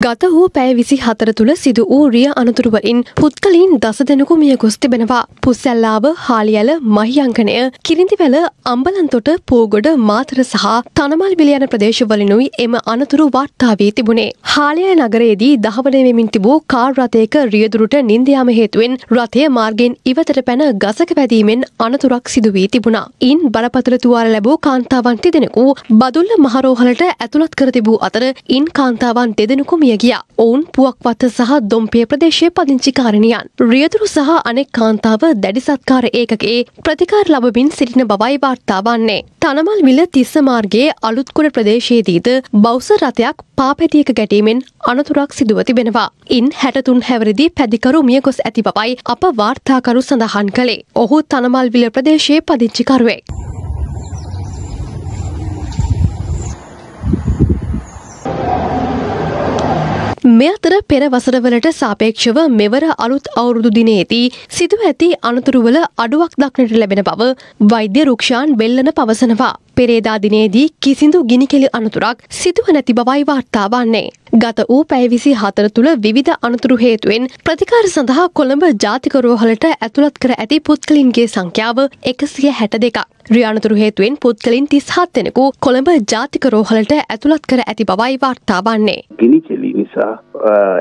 ගත වූ පැය විසි හතර තුළ සිදු වූ රිය අනතුරුවලින් පුද්ගලින් දස දෙනෙකු මිය ගොස් තිබෙනවා. පුස්සැල්ලාව හාලියල මහියංකනය කිරිඳිවැල අම්බලන්තොට පූගොඩ මාතර සහ තනමල් විල යන ප්‍රදේශවලිනුයි එම අනතුරු වාර්තා වී තිබුණේ. හාලිය නගරයේදී දහවනය වෙමින් තිබූ කාර් රථයක රියදුරට නින්දයාම හේතුවෙන් රථය මාර්ගෙන් ඉවතට පැන ගසක වැදීමෙන් අනතුරක් සිදු වී තිබුණා. ඉන් බලපතුල තුවාල ලැබූ කාන්තාවන් තිදෙනෙකු බදුල්ල මහරෝහලට ඇතුළත් කර තිබූ අතර ඉන් කාන්තාවන් දෙදෙනෙකු මිය ගියා. ඔවුන් පුවක්පත්ත සහ දොම්පිය ප්‍රදේශයේ පදිංචිකාරණියන්. රියදුරු සහ අනෙක් කාන්තාව දැඩි සත්කාර ඒකකයේ ප්‍රතිකාර ලබමින් සිටින බවයි වාර්තා වන්නේ. තනමල් විල තිස්ස මාර්ගයේ අලුත්කුඩ ප්‍රදේශයේදීද බෞස රථයක් පාපැතියක ගැටීමෙන් අනතුරක් සිදුව තිබෙනවා. ඉන් හැටතුන් හැවරිදි පැදිකරු මිය ගොස් ඇති බවයි අප වාර්තාකරු සඳහන් කළේ. ඔහු තනමල් විල ප්‍රදේශයේ පදිංචිකරුවෙක්. මෙ අතර පෙර වසරවලට සාපේක්ෂව මෙවර අලුත් අවුරුදු දිනයේදී සිදුව ඇති අනතුරුවල අඩුවක් දක්නට ලැබෙන බව වෛද්‍ය රුක්ෂාන් වෙල්ලන පවසනවා. පෙරේදා දිනේදී කිසිදු ගිනිකෙළි අනතුරක් සිදුව නැති බවයි වාර්තා වන්නේ. ගත වූ පැයවිසි හතර තුළ විවිධ අනතුරු හේතුවෙන් ප්‍රතිකාර සඳහා කොළඹ ජාතික රෝහලට ඇතුළත් කර ඇති පුද්ගලින්ගේ සංඛ්‍යාව එකසිය හැට දෙකක්. රියානතුරු හේතුවෙන් පුද්ගලින් තිස්හත් දෙනෙකු කොළඹ ජාතික රෝහලට ඇතුළත් කර ඇති බවයි වාර්තා වන්නේ. ගිනිකෙලි නිසා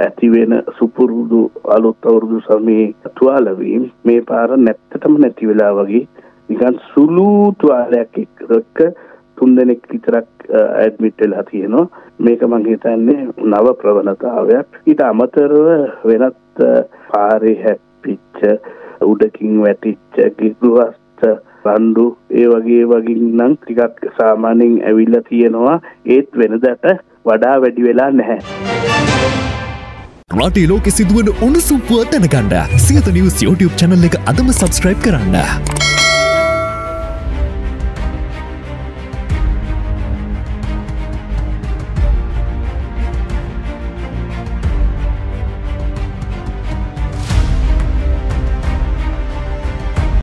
ඇතිවෙන සුපුරුදු අලුත් අවුරුදු සමයේ තුවාලවීම් මේ පාර නැත්තටම නැති වෙලා වගේ නිකන් සුළු තුවාලයක් එක්ක තුන් දෙනෙක් විතරක් ඇඩ්මිට් වෙලා තියෙනවා මේක මං හිතන්නේ නව ප්‍රවණතාවයක් ඊට අමතරව වෙනත් පාරේ හැප්පිච්ච උඩකින් වැටිච්ච ගිගුවස්ත රණ්ඩු ඒ වගේ වගින් නම් ටිකක් සාමාන්‍යයෙන් ඇවිල්ලා තියෙනවා ඒත් වෙනදට වඩා වැඩි වෙලා නැහැ. රටේ ලෝකෙ සිදුවන උණුසුම් පුව දැනගන්න සියත නිවස් YouTube channel එක අදම subscribe කරන්න.